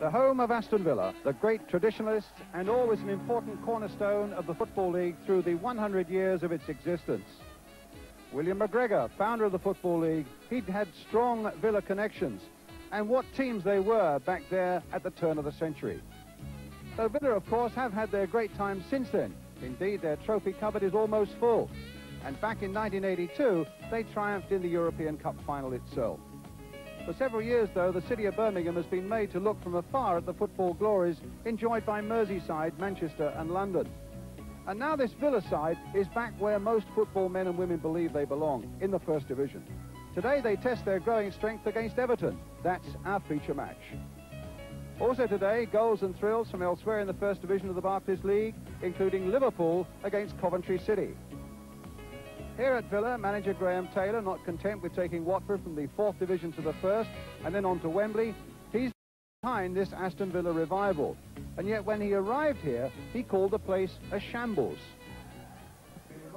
The home of Aston Villa, the great traditionalist and always an important cornerstone of the Football League through the 100 years of its existence. William McGregor, founder of the Football League, he'd had strong Villa connections. And what teams they were back there at the turn of the century. So Villa, of course, have had their great times since then. Indeed, their trophy cupboard is almost full. And back in 1982, they triumphed in the European Cup final itself. For several years, though, the city of Birmingham has been made to look from afar at the football glories enjoyed by Merseyside, Manchester and London. And now this Villa side is back where most football men and women believe they belong, in the First Division. Today they test their growing strength against Everton. That's our feature match. Also today, goals and thrills from elsewhere in the First Division of the Barclays League, including Liverpool against Coventry City. Here at Villa, manager Graham Taylor, not content with taking Watford from the fourth division to the first and then on to Wembley, he's behind this Aston Villa revival. And yet when he arrived here, he called the place a shambles.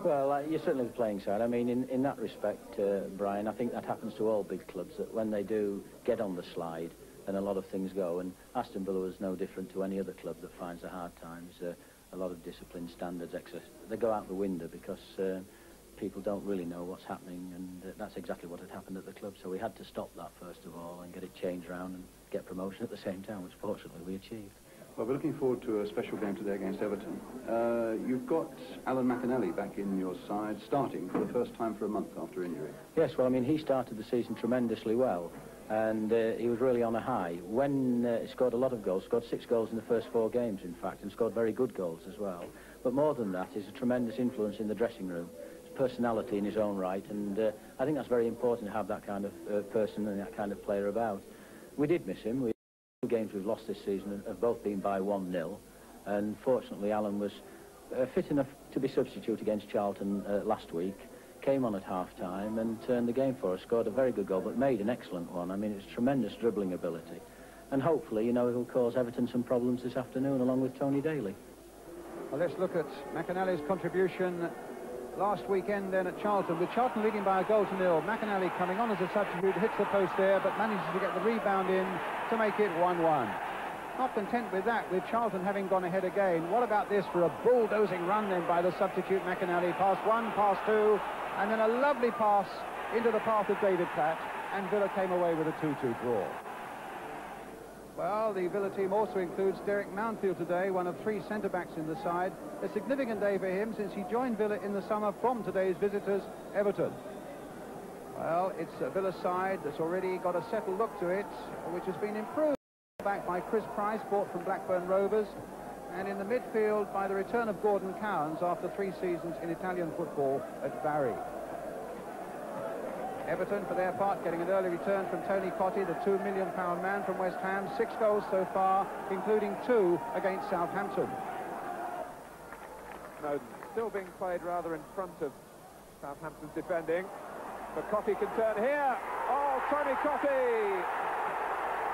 Well, uh, you're certainly the playing side. I mean, in, in that respect, uh, Brian, I think that happens to all big clubs, that when they do get on the slide, then a lot of things go. And Aston Villa was no different to any other club that finds the hard times. Uh, a lot of discipline standards, excess, they go out the window because uh, people don't really know what's happening, and uh, that's exactly what had happened at the club. So we had to stop that first of all and get it changed around and get promotion at the same time, which fortunately we achieved. Well, we're looking forward to a special game today against Everton. Uh, you've got Alan McInally back in your side, starting for the first time for a month after injury. Yes, well, I mean, he started the season tremendously well, and uh, he was really on a high. When uh, he scored a lot of goals, scored six goals in the first four games, in fact, and scored very good goals as well. But more than that, he's a tremendous influence in the dressing room personality in his own right, and uh, I think that's very important to have that kind of uh, person and that kind of player about. We did miss him. We, two games we've lost this season have both been by 1-0, and fortunately Alan was uh, fit enough to be substitute against Charlton uh, last week, came on at half-time and turned the game for us, scored a very good goal, but made an excellent one. I mean, it's tremendous dribbling ability. And hopefully, you know, he'll cause Everton some problems this afternoon, along with Tony Daley. Well, let's look at McInally's contribution last weekend then at Charlton, with Charlton leading by a goal to nil. McInally coming on as a substitute, hits the post there, but manages to get the rebound in to make it 1-1. Not content with that, with Charlton having gone ahead again. What about this for a bulldozing run then by the substitute McInally? Pass one, pass two, and then a lovely pass into the path of David Platt, and Villa came away with a 2-2 draw. Well, the Villa team also includes Derek Mountfield today, one of three centre-backs in the side. A significant day for him since he joined Villa in the summer from today's visitors, Everton. Well, it's a Villa side that's already got a settled look to it, which has been improved back by Chris Price, bought from Blackburn Rovers, and in the midfield by the return of Gordon Cowans after three seasons in Italian football at Bari. Everton, for their part, getting an early return from Tony Cottee, the £2 million man from West Ham. Six goals so far, including two against Southampton. No, still being played rather in front of Southampton's defending. But Cottee can turn here. Oh, Tony Cottee!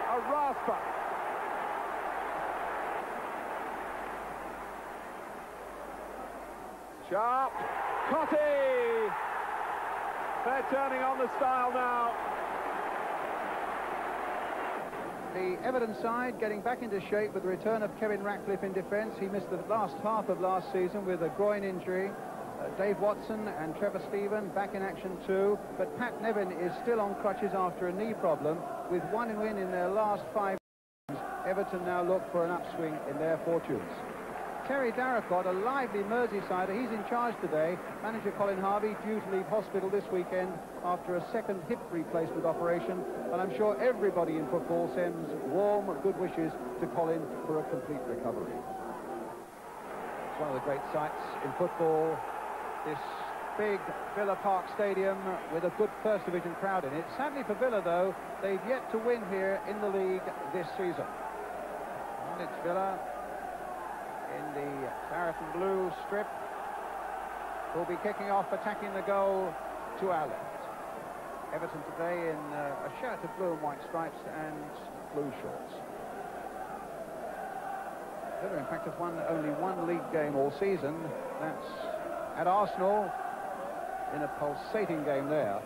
A rasper. Sharp. Cottee! They're turning on the style now. The Everton side getting back into shape with the return of Kevin Ratcliffe in defence. He missed the last half of last season with a groin injury. Uh, Dave Watson and Trevor Steven back in action too. But Pat Nevin is still on crutches after a knee problem. With one win in their last five games, Everton now look for an upswing in their fortunes. Terry Darracott, a lively Merseysider, he's in charge today. Manager Colin Harvey due to leave hospital this weekend after a second hip replacement operation. And I'm sure everybody in football sends warm good wishes to Colin for a complete recovery. It's one of the great sights in football, this big Villa Park Stadium with a good First Division crowd in it. Sadly for Villa, though, they've yet to win here in the league this season. And it's Villa in the and blue strip will be kicking off, attacking the goal to our left. Everton today in uh, a shirt of blue and white stripes and blue shorts. In fact, have won only one league game all season. That's at Arsenal in a pulsating game there.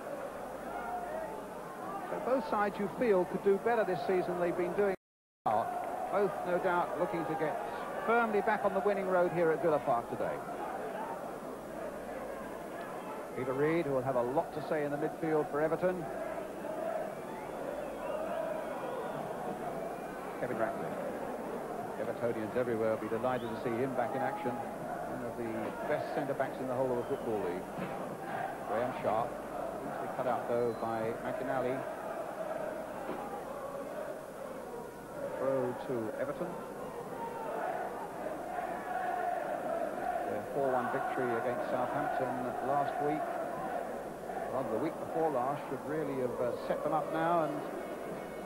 So both sides, you feel, could do better this season they've been doing. Both, no doubt, looking to get firmly back on the winning road here at Villa Park today. Peter Reid, who will have a lot to say in the midfield for Everton. Kevin Ratcliffe. Evertonians everywhere will be delighted to see him back in action. One of the best centre-backs in the whole of the Football League. Graeme Sharp. Easily cut out, though, by McInally. Throw to Everton. 4-1 victory against Southampton last week, rather the week before last, should really have uh, set them up now and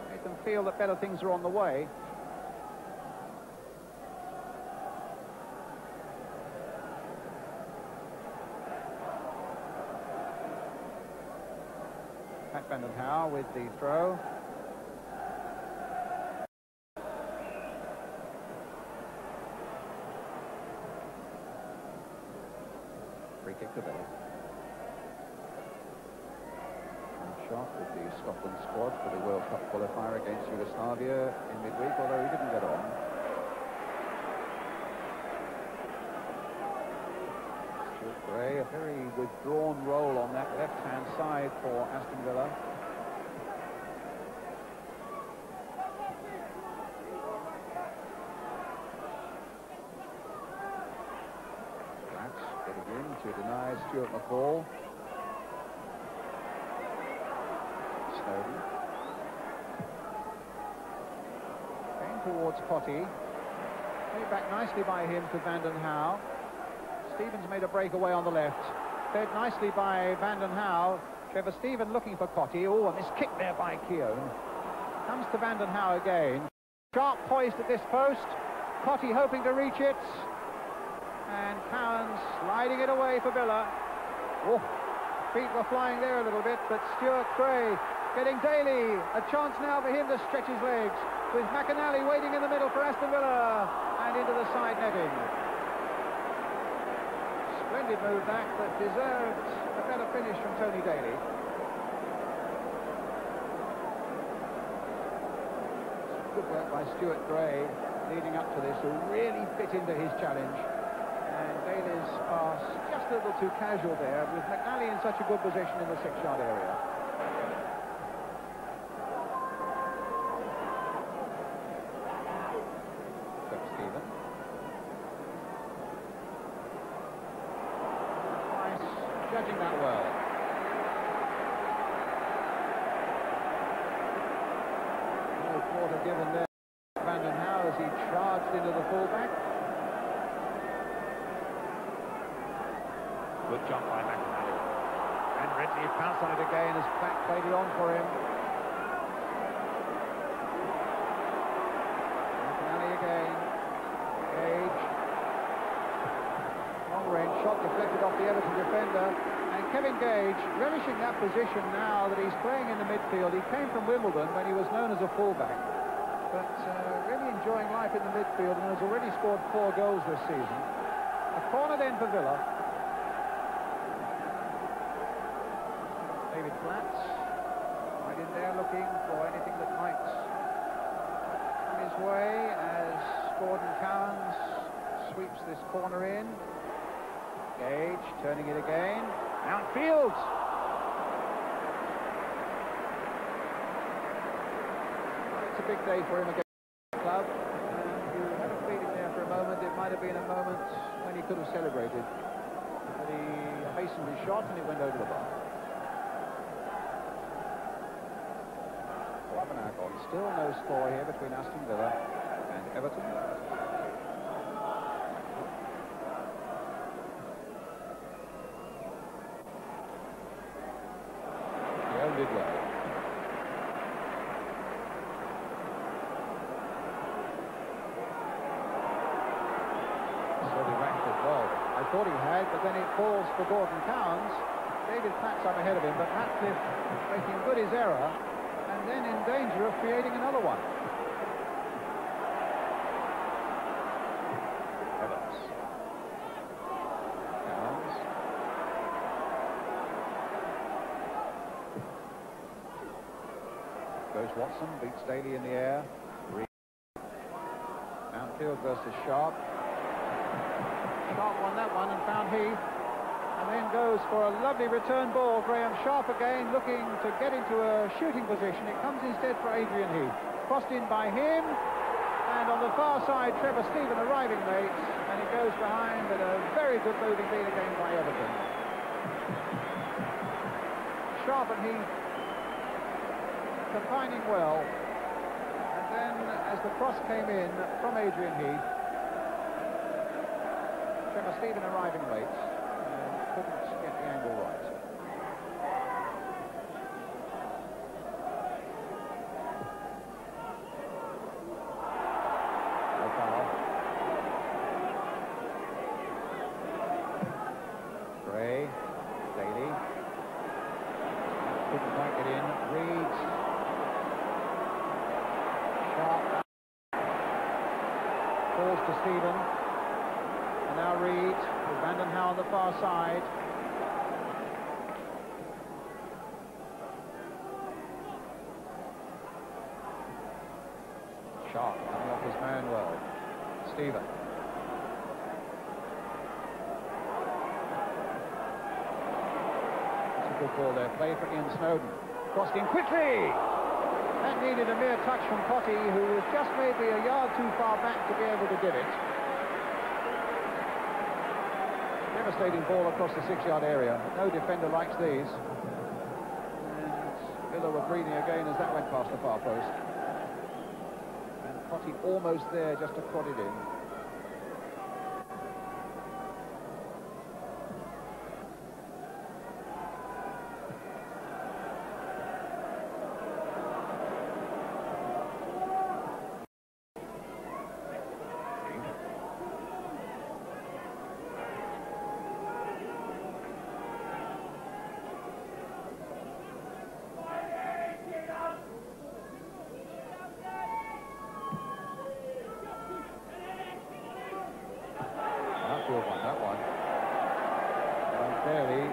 made them feel that better things are on the way. Pat Vanden Hauwe with the throw. Free kick to Villa. Shot with the Scotland squad for the World Cup qualifier against Yugoslavia in midweek, although he didn't get on. Gray, a very withdrawn role on that left-hand side for Aston Villa. That's getting in deny Stuart McCall. Snodin. Going towards Cottee. Played back nicely by him to Vanden Hauwe. Stevens made a breakaway on the left. Fed nicely by Vanden Hauwe. Trevor Steven looking for Cottee. Oh, and this kick there by Keown. Comes to Vanden Hauwe again. Sharp poised at this post. Cottee hoping to reach it. And Cowan sliding it away for Villa. Oh, feet were flying there a little bit, but Stuart Gray getting Daley. A chance now for him to stretch his legs. With McInally waiting in the middle for Aston Villa. And into the side netting. Splendid move that, but deserved a better finish from Tony Daley. Good work by Stuart Gray leading up to this, who really fit into his challenge. Are just a little too casual there, with McInally in such a good position in the six-yard area. Trevor Steven. Price judging that well. No quarter given there. Vanden Hauwe as he charged into the fullback. Good jump by McInally. And Redknapp pounced on it again as Platt played it on for him. McInally again. Gage. Long range shot deflected off the Everton defender. And Kevin Gage now that he's playing in the midfield. He came from Wimbledon when he was known as a fullback. But uh, really enjoying life in the midfield and has already scored four goals this season. A corner then for Villa. David Platts right in there looking for anything that might come his way as Gordon Cowans sweeps this corner in. Gage turning it again. Outfield. It's a big day for him against the club. And you had a feeling there for a moment it might have been a moment when he could have celebrated. But he hastened his shot and it went over the bar. Still no score here between Aston Villa and Everton. Keown did well. So did Ratcliffe well. I thought he had, but then it falls for Gordon Cowans. David Platts up ahead of him, but Ratcliffe making good his error and then in danger of creating another one. Evans. Cowans. Goes Watson, beats Daley in the air. Mountfield versus Sharp. Sharp won that one and found Heath. And then goes for a lovely return ball. Graeme Sharp again looking to get into a shooting position. It comes instead for Adrian Heath. Crossed in by him. And on the far side, Trevor Steven arriving late. And it goes behind, but a very good moving lead again by Everton. Sharp and Heath combining well. And then as the cross came in from Adrian Heath, Trevor Steven arriving late and couldn't get the angle right. No foul. Gray, Daley. Couldn't quite get in. Reeds. Sharp. Falls to Steven. And now Reid with Vanden Hauwe on the far side. Sharp coming off his man well. Steven. It's a good ball there. Play for Ian Snodin. Crossed in quickly. That needed a mere touch from Potty, who was just maybe a yard too far back to be able to give it. Devastating ball across the six-yard area. No defender likes these. And Villa were breathing again as that went past the far post. And Potty almost there just to prod it in. Outfield won that one. Unfairly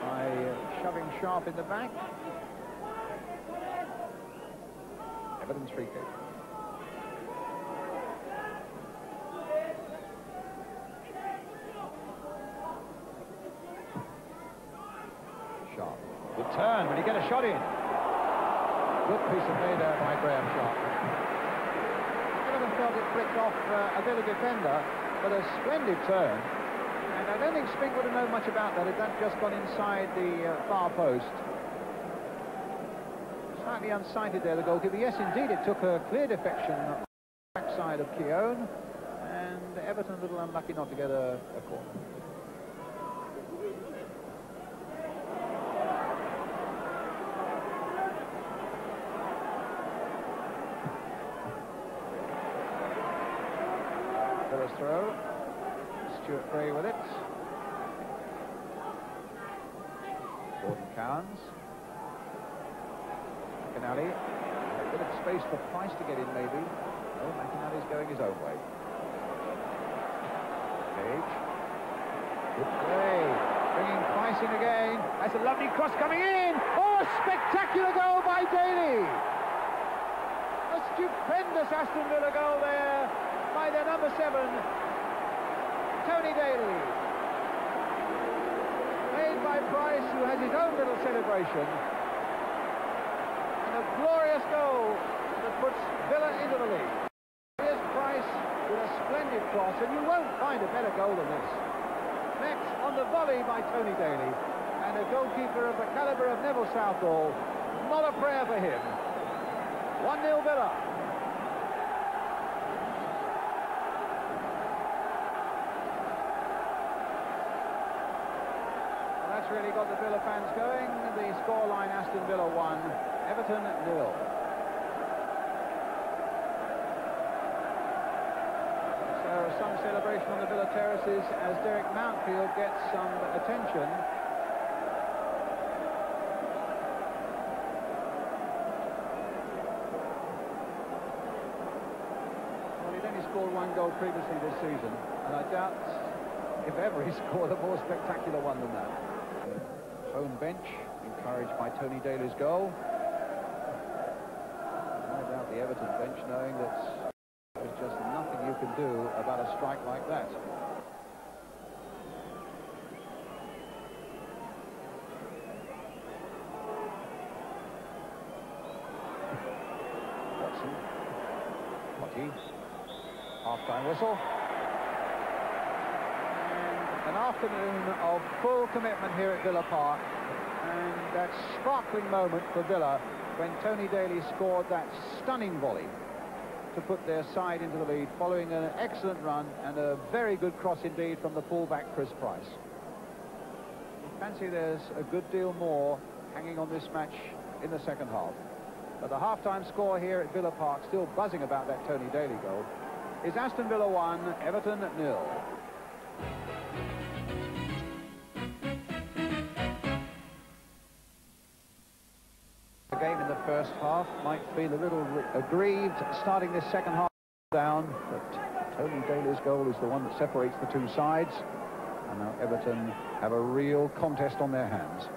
by uh, shoving Sharp in the back. Everton's free kick. Sharp. Good turn. Will he get a shot in? Good piece of play there by Graeme Sharp. Everton felt it flicked off uh, a Villa defender, but a splendid turn. Don't think Spink would have known much about that if that just gone inside the uh, far post. Slightly unsighted there, the goalkeeper. Yes, indeed, it took a clear defection on the backside of Keown. And Everton a little unlucky not to get a, a corner. Throw. Stuart Gray with it. Cowans. McInally. A bit of space for Price to get in, maybe. No, McInally's going his own way. Page. Good play. Bringing Price in again. That's a lovely cross coming in. Oh, spectacular goal by Daley. A stupendous Aston Villa goal there by their number seven, Tony Daley. By Price, who has his own little celebration. And a glorious goal that puts Villa into the lead. Here's Price with a splendid cross, and you won't find a better goal than this. Met on the volley by Tony Daley, and a goalkeeper of the calibre of Neville Southall. Not a prayer for him. 1-0 Villa. Well, really got the Villa fans going. The scoreline Aston Villa 1, Everton nil. So some celebration on the Villa terraces as Derek Mountfield gets some attention. Well, he'd only scored one goal previously this season, and I doubt if ever he scored a more spectacular one than that. Home bench, encouraged by Tony Daley's goal. No doubt the Everton bench knowing that there's just nothing you can do about a strike like that. Watson. Cottee. Half-time whistle. Afternoon of full commitment here at Villa Park. And that sparkling moment for Villa when Tony Daley scored that stunning volley to put their side into the lead following an excellent run and a very good cross indeed from the fullback Chris Price. Fancy there's a good deal more hanging on this match in the second half. But the half-time score here at Villa Park, still buzzing about that Tony Daley goal, is Aston Villa 1, Everton nil. Game in the first half might feel a little aggrieved starting this second half down, but Tony Daley's goal is the one that separates the two sides. And now Everton have a real contest on their hands.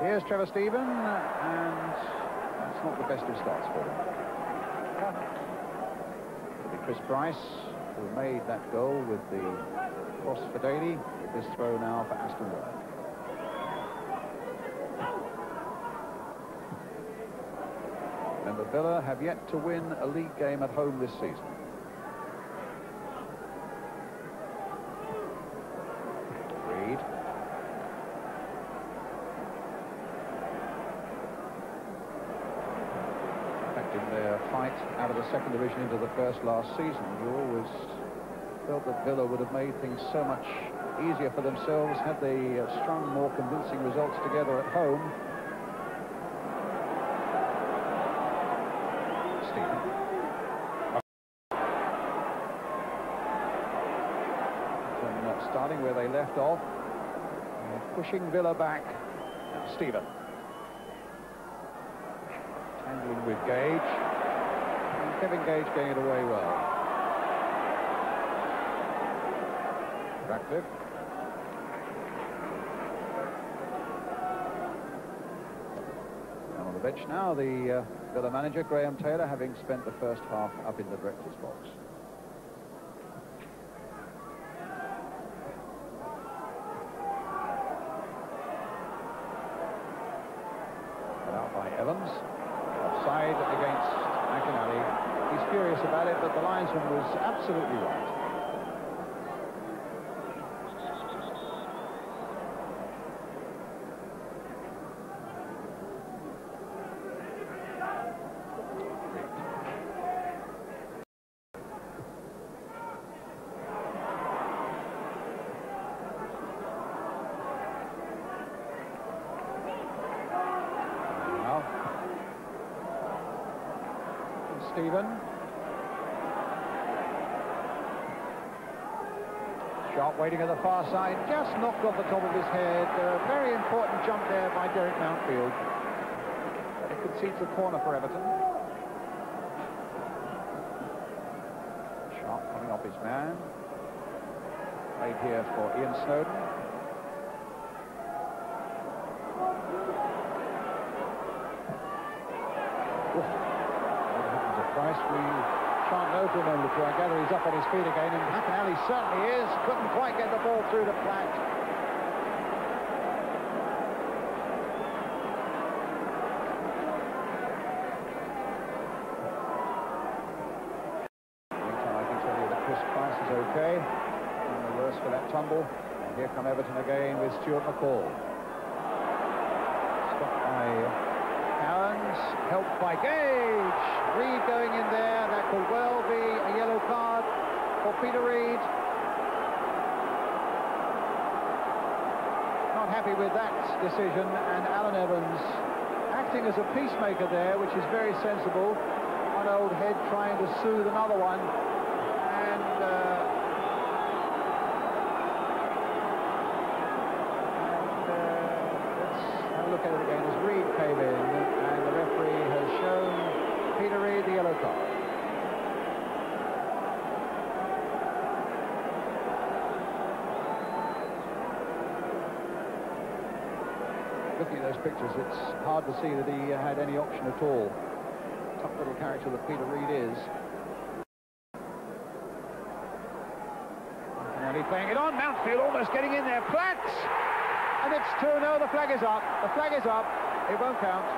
Here's Trevor Steven, and that's not the best of starts for them. It'll be Chris Price who made that goal with the cross for Daley. This throw now for Aston Villa. Remember, Villa have yet to win a league game at home this season. Reid. In their fight out of the second division into the first last season, you always felt that Villa would have made things so much easier for themselves had they uh, strung more convincing results together at home. Steven. From, uh, starting where they left off, pushing Villa back. Steven. Tangling with Gage. And Kevin Gage getting it away well. Ratcliffe. And on the bench now, the uh, Villa manager, Graham Taylor, having spent the first half up in the breakfast box. Cut out by Evans. Offside against McInally. He's furious about it, but the linesman was absolutely right. Steven. Waiting at the far side, just knocked off the top of his head. A very important jump there by Derek Mountfield. But it concedes a corner for Everton. Sharp coming off his man. Played here for Ian Snodin. What happened to Price? We a moment or two. I gather he's up on his feet again, and McInally certainly is. Couldn't quite get the ball through to Platt. I can tell you that Chris Price is okay. And the worse for that tumble. And here come Everton again with Stuart McCall. Stopped by Aaron's, helped by Gage. Reid going in there. That could well be a yellow card for Peter Reid. Not happy with that decision. And Allan Evans acting as a peacemaker there, which is very sensible. One old head trying to soothe another one. And... Uh, and, uh, let's have a look at it again as Reid came in and the referee has shown Peter Reid the yellow card. Looking at those pictures, it's hard to see that he had any option at all. Tough little character that Peter Reid is. And he's playing it on. Mountfield almost getting in there. Platts! And it's 2-0. The flag is up. The flag is up. It won't count.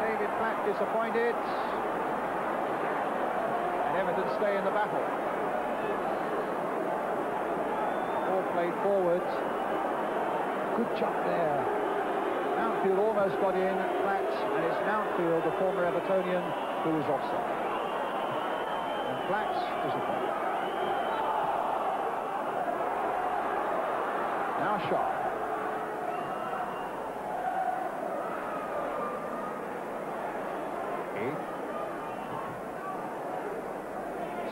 David Platt disappointed. And Everton stay in the battle. All played forward. Good jump there. Mountfield almost got in. Platt, and it's Mountfield, the former Evertonian, who was offside. And Platt's disappointed. Now Sharp.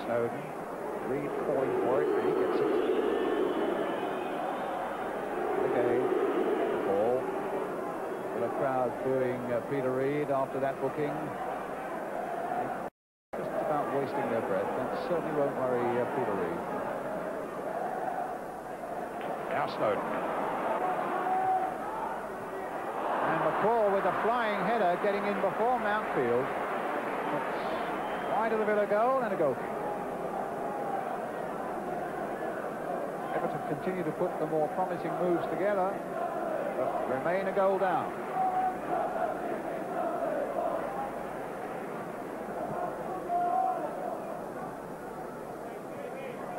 Snodin. Reid calling for it, and he gets it. Okay. Ball. With a crowd booing uh, Peter Reid after that booking. Just about wasting their breath. That certainly won't worry uh, Peter Reid. Now Snodin. And McCall with a flying header getting in before Mountfield. It's wide of the Villa goal and a goal kick. Everton continue to put the more promising moves together, but remain a goal down.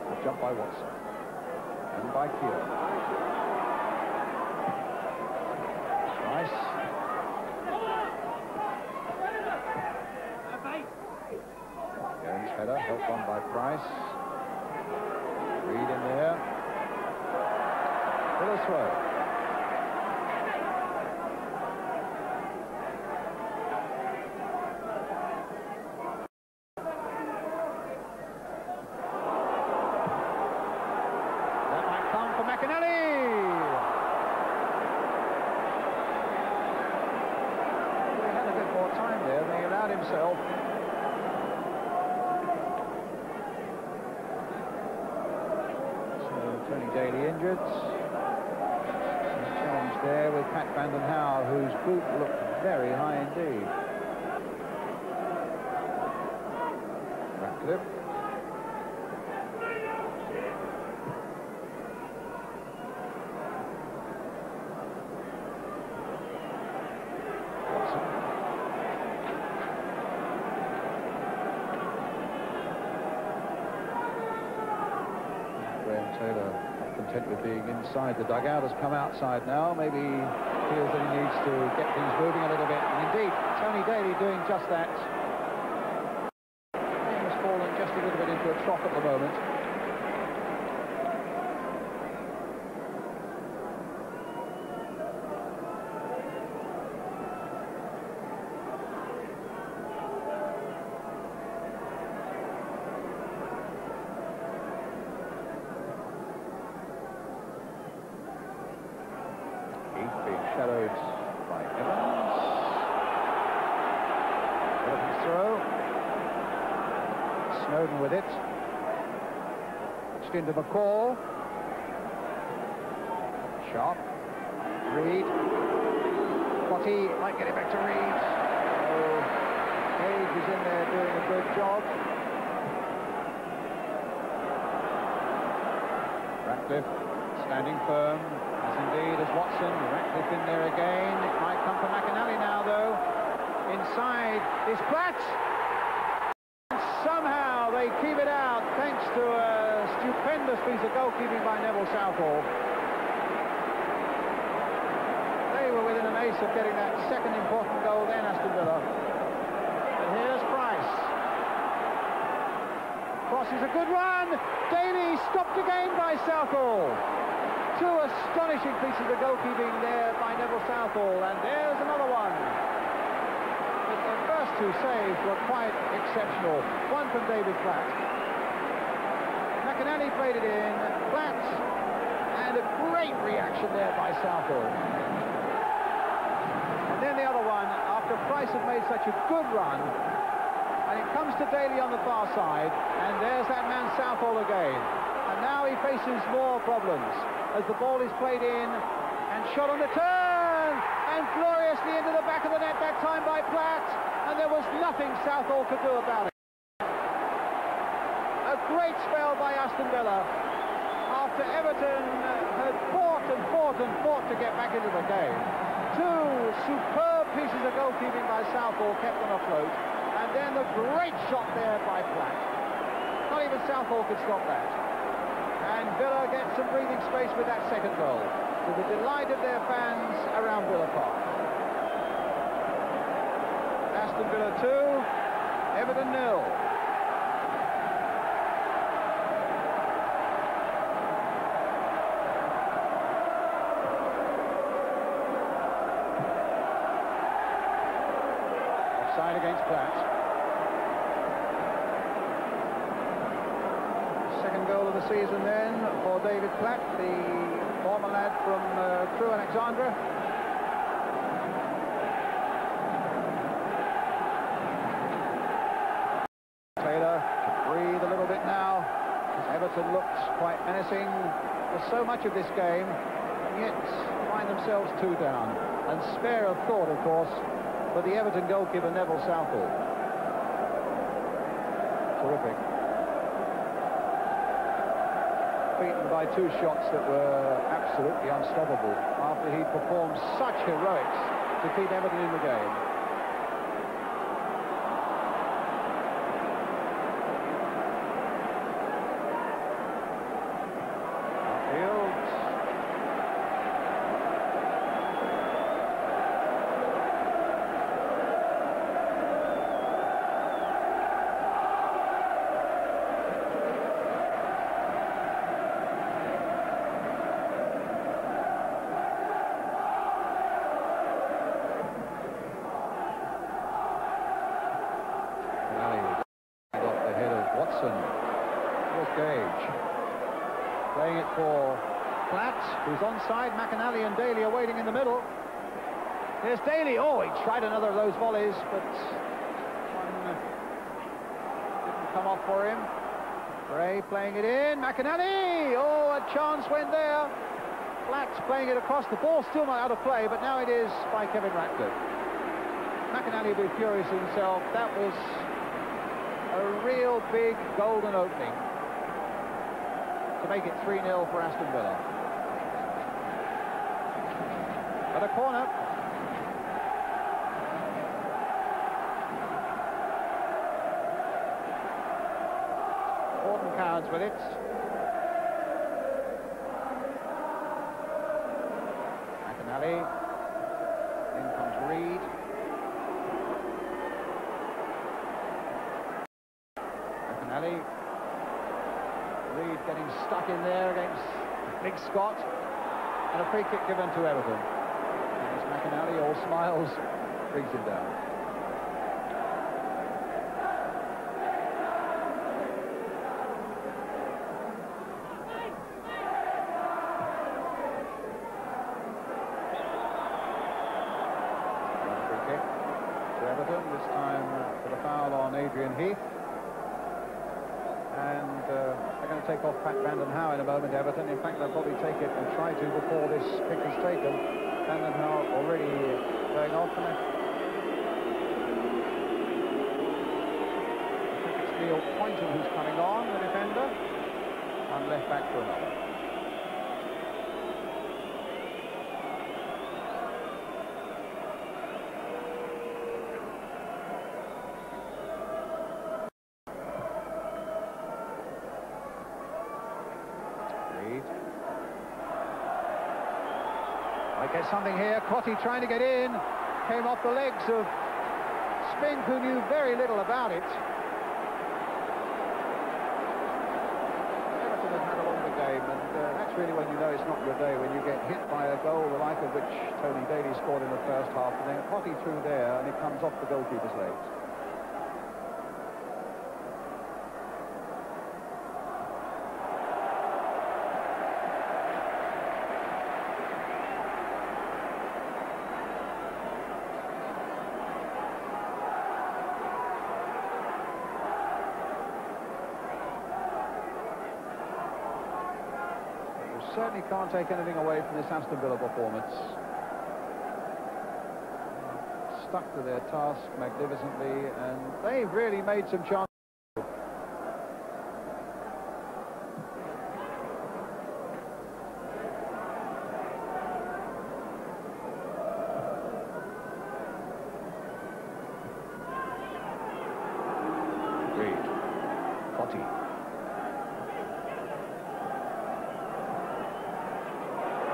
A jump by Watson. And by Keown. Nice. Jones header, helped on by Price. Himself. So Tony Daley injured. Pat Vanden whose boot looked very high indeed. Ratcliffe. Watson. Graham Taylor not content with being inside the dugout has come outside now. Maybe feels that he needs to get things moving a little bit. And indeed, Tony Daley doing just that. Game has fallen just a little bit into a trough at the moment. Heath being shadowed by Evans. Evans throw. Snodin with it. Pitched into McCall. Sharp. Reid. Potty might get it back to Reid. Oh, Page is in there doing a good job. Ratcliffe standing firm, as indeed as Watson. Ratcliffe in there again. It might come for McInally now, though. Inside is Platt. Somehow they keep it out, thanks to a stupendous piece of goalkeeping by Neville Southall. They were within an ace of getting that second important goal then, Aston Villa. And here's Price. Cross is a good run. Daley stopped again by Southall. Two astonishing pieces of goalkeeping there by Neville Southall. And there's another one. But the first two saves were quite exceptional. One from David Platt. McInally played it in. Platt. And a great reaction there by Southall. And then the other one, after Price had made such a good run, and it comes to Daley on the far side, and there's that man Southall again. And now he faces more problems as the ball is played in and shot on the turn, and gloriously into the back of the net that time by Platt, and there was nothing Southall could do about it. A great spell by Aston Villa after Everton had fought and fought and fought to get back into the game. Two superb pieces of goalkeeping by Southall kept them afloat, and then the great shot there by Platt. Not even Southall could stop that. And Villa gets some breathing space with that second goal, to the delight of their fans around Villa Park. Aston Villa 2, Everton nil. Against Platt. Second goal of the season then for David Platt, the former lad from uh, Crewe Alexandra. Taylor to breathe a little bit now. Everton looks quite menacing for so much of this game, yet find themselves two down. And spare of thought, of course, for the Everton goalkeeper Neville Southall. Terrific. Beaten by two shots that were absolutely unstoppable after he'd performed such heroics to keep Everton in the game. Fields. Alley off the head of Watson. Here's Gage. Playing it for Platt, who's onside. McInally and Daley are waiting in the middle. There's Daley. Oh, he tried another of those volleys, but one didn't come off for him. Bray playing it in. McInally. Oh, a chance went there. Platt's playing it across. The ball still not out of play, but now it is by Kevin Ratcliffe. McInally will be furious himself. That was a real big golden opening make it 3-0 for Aston Villa. But a corner. Gordon Cowans with it. McInally. In comes Reid. McInally. Reid getting stuck in there against Big Scott. And a free kick given to Everton. It's McInally, all smiles, brings him down. Another free kick to Everton, this time for the foul on Adrian Heath. And uh, they're going to take off Pat Vanden Hauwe in a moment, Everton. In fact, they'll probably take it and try to before this kick is taken. Hauwe already going off. And I think it's Neil Pointon who's coming on, the defender. And left back for another. Reid. Get something here. Crotty trying to get in. Came off the legs of Spink, who knew very little about it. Everton have had a longer game, and uh, that's really when you know it's not your day, when you get hit by a goal, the like of which Tony Daley scored in the first half, and then Crotty through there, and it comes off the goalkeeper's legs. You certainly can't take anything away from this Aston Villa performance. Stuck to their task magnificently, and they've really made some chances. Cottee.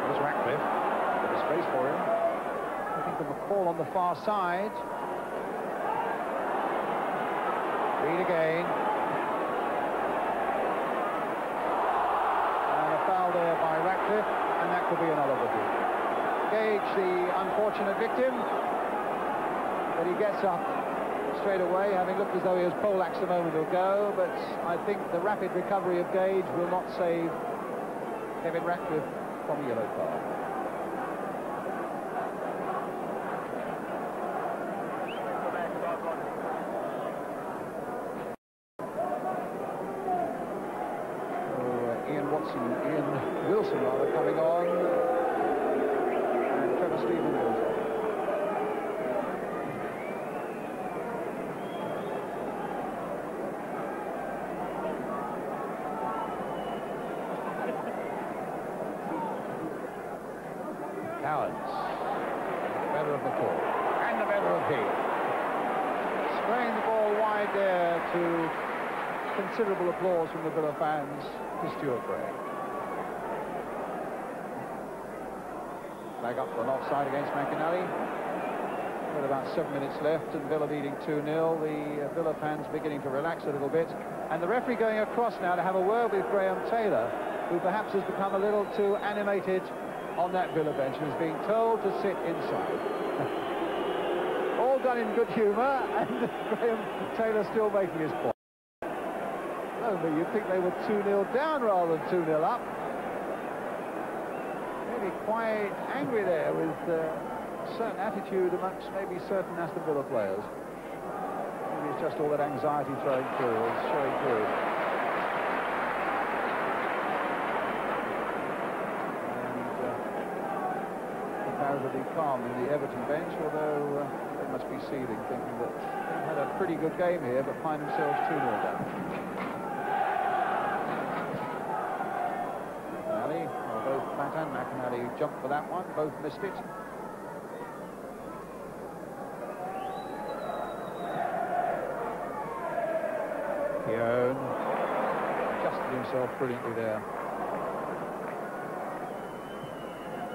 There's Ratcliffe. Bit of space for him. Looking for McCall on the far side. Reid again. And a foul there by Ratcliffe, and that could be another bookie. Gage, the unfortunate victim, but he gets up straight away, having looked as though he was poleaxed a moment ago, but I think the rapid recovery of Gage will not save Kevin Ratcliffe from a yellow card. Oh, uh, Ian Watson, Ian Wilson rather, coming on, and Trevor Stevens also. Cowans. The better of the call. And the better of he. Spraying the ball wide there to considerable applause from the Villa fans to Stuart Gray. Flag up for an offside against McInally. With about seven minutes left and Villa leading 2-0. The uh, Villa fans beginning to relax a little bit. And the referee going across now to have a word with Graham Taylor, who perhaps has become a little too animated on that Villa bench and is being told to sit inside. All done in good humour, and Graham Taylor still making his point. Only you'd think they were 2-0 down rather than 2-0 up. Maybe quite angry there with uh, certain attitude amongst maybe certain Aston Villa players. Maybe it's just all that anxiety throwing through, showing through. And uh, comparatively calm in the Everton bench, although uh, they must be seething, thinking that they've had a pretty good game here, but find themselves 2-0 down. McInally, well, both Platt and McInally jumped for that one, both missed it. Keown. Adjusted himself brilliantly there.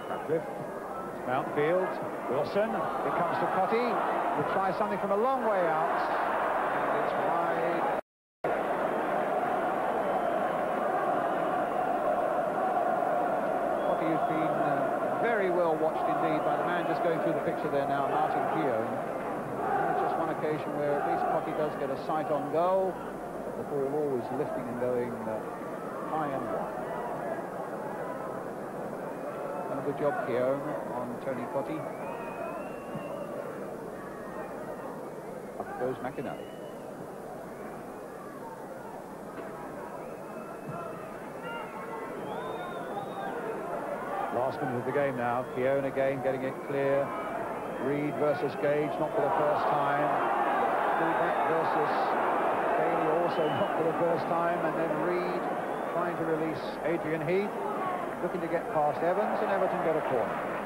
Ratcliffe, it's Mountfield, Wilson, it comes to Cottee, will try something from a long way out, and it's wide. Cottee has been uh, very well watched indeed by the man just going through the picture there now, Martin Keown. Just one occasion where at least Cottee does get a sight on goal, the ball always lifting and going uh, high and wide. Done a good job, Keown, on Tony Cottee. Up goes McInally. Minute of the game now. Keown again getting it clear. Reid versus Gage, not for the first time. Fullback versus Daley, also not for the first time. And then Reid trying to release Adrian Heath, looking to get past Evans, and Everton get a corner.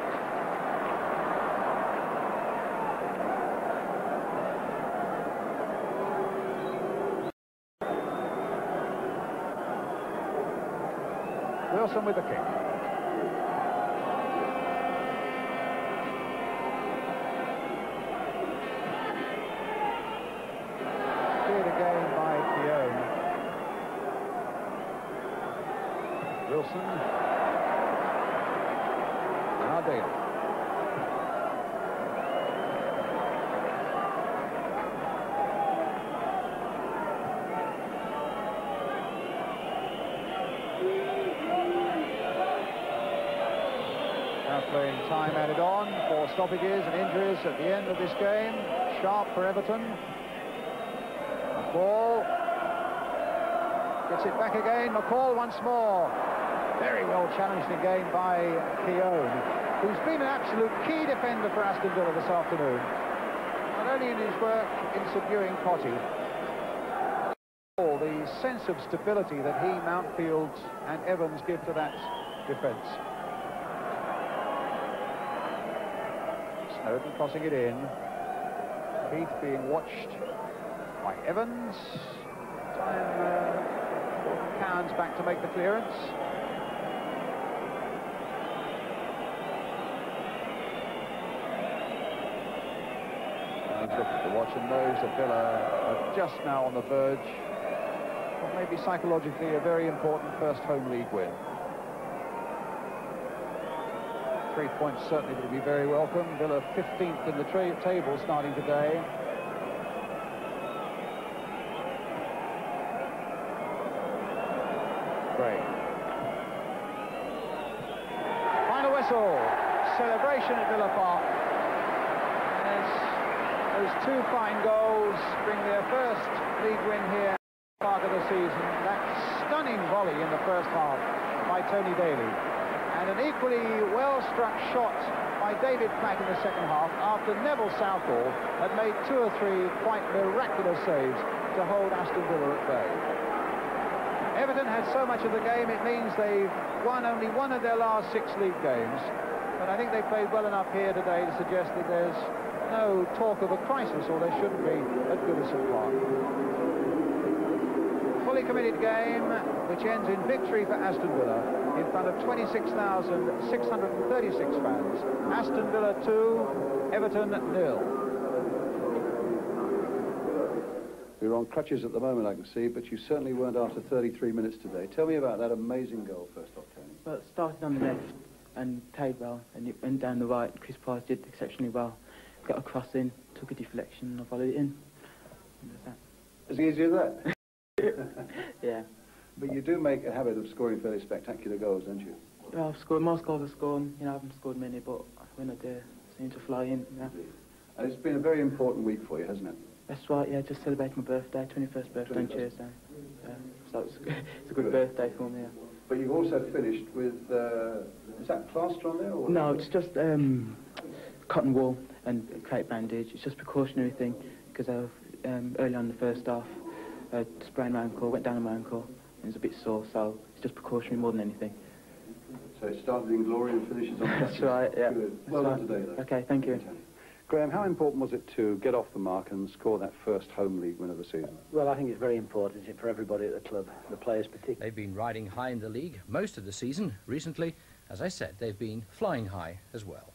Wilson with the kick. Cleared again by Keown. Wilson. Now. Now playing time added on for stoppages and injuries at the end of this game. Sharp for Everton. McCall gets it back again. McCall once more. Very well challenged again by Keown, who's been an absolute key defender for Aston Villa this afternoon. Not only in his work in subduing Cottee, the sense of stability that he, Mountfield and Evans give to that defence. Snodin crossing it in. Heath being watched by Evans. Time uh, Cowans back to make the clearance. At the watch and knows that Villa uh, are just now on the verge of maybe psychologically a very important first home league win. Three points certainly would be very welcome. Villa 15th in the table starting today. Great. Final whistle. Celebration at Villa Park. Two fine goals bring their first league win here park of the season. That stunning volley in the first half by Tony Daley. And an equally well-struck shot by David Platt in the second half after Neville Southall had made two or three quite miraculous saves to hold Aston Villa at bay. Everton had so much of the game, it means they've won only one of their last six league games. But I think they played well enough here today to suggest that there's no talk of a crisis, or there shouldn't be, at Goodison Park. Fully committed game, which ends in victory for Aston Villa in front of 26,636 fans. Aston Villa 2, Everton nil. You're on crutches at the moment, I can see, but you certainly weren't after 33 minutes today. Tell me about that amazing goal, first off, Tony. Well, it started on the left and played well, and it went down the right. Chris Price did exceptionally well. Got a cross in, took a deflection, and I followed it in. As easy as that. Yeah. But you do make a habit of scoring fairly spectacular goals, don't you? Well, I've scored most goals I've scored. You know, I haven't scored many, but when I do, I seem to fly in. You know. And it's been a very important week for you, hasn't it? That's right. Yeah, just celebrated my birthday, 21st birthday on Tuesday. Yeah. So it's, it's a good Good. birthday for me. Yeah. But you've also finished with, uh, is that plaster on there? Or No, it's just um, cotton wool and a crepe bandage. It's just a precautionary thing because I've um, early on in the first half uh, sprained my ankle, went down on my ankle, and it was a bit sore. So it's just precautionary more than anything. So it started in glory and finishes on That's crutches. right. Yeah. Good. That's Well done right. today, though. Okay, thank you. Graham, how important was it to get off the mark and score that first home league win of the season? Well, I think it's very important for everybody at the club, the players particularly. They've been riding high in the league most of the season. Recently, as I said, they've been flying high as well.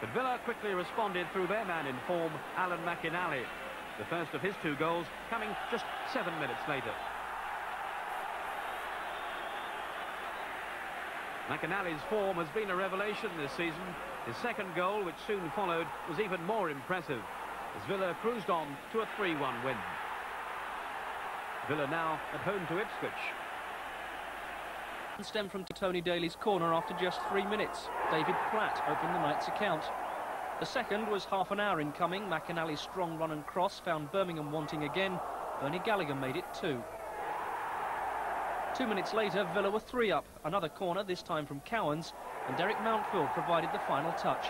But Villa quickly responded through their man in form, Alan McInally. The first of his two goals coming just seven minutes later. McInally's form has been a revelation this season. His second goal, which soon followed, was even more impressive as Villa cruised on to a 3-1 win. Villa now at home to Ipswich. Stemmed from Tony Daley's corner after just three minutes. David Platt opened the night's account. The second was half an hour in coming. McInally's strong run and cross found Birmingham wanting again. Bernie Gallagher made it two. Two minutes later, Villa were three up. Another corner, this time from Cowans, and Derek Mountfield provided the final touch.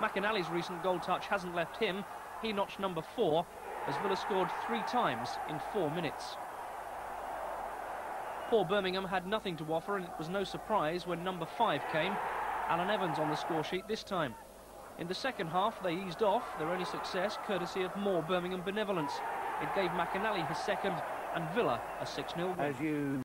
McInally's recent goal touch hasn't left him. He notched number four as Villa scored three times in four minutes. Poor Birmingham had nothing to offer and it was no surprise when number five came. Alan Evans on the score sheet this time. In the second half they eased off, their only success courtesy of more Birmingham benevolence. It gave McInally his second and Villa a 6-0 win. As you